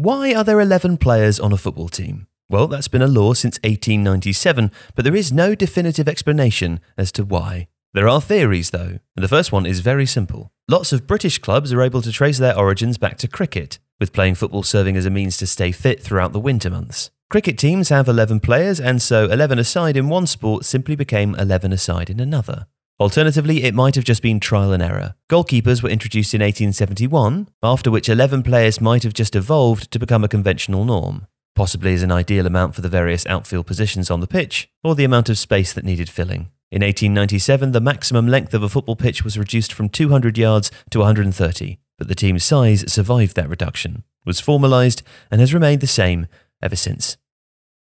Why are there 11 players on a football team? Well, that's been a law since 1897, but there is no definitive explanation as to why. There are theories, though, and the first one is very simple. Lots of British clubs are able to trace their origins back to cricket, with playing football serving as a means to stay fit throughout the winter months. Cricket teams have 11 players, and so 11 aside in one sport simply became 11 aside in another. Alternatively, it might have just been trial and error. Goalkeepers were introduced in 1871, after which 11 players might have just evolved to become a conventional norm, possibly as an ideal amount for the various outfield positions on the pitch, or the amount of space that needed filling. In 1897, the maximum length of a football pitch was reduced from 200 yards to 130, but the team's size survived that reduction, was formalised, and has remained the same ever since.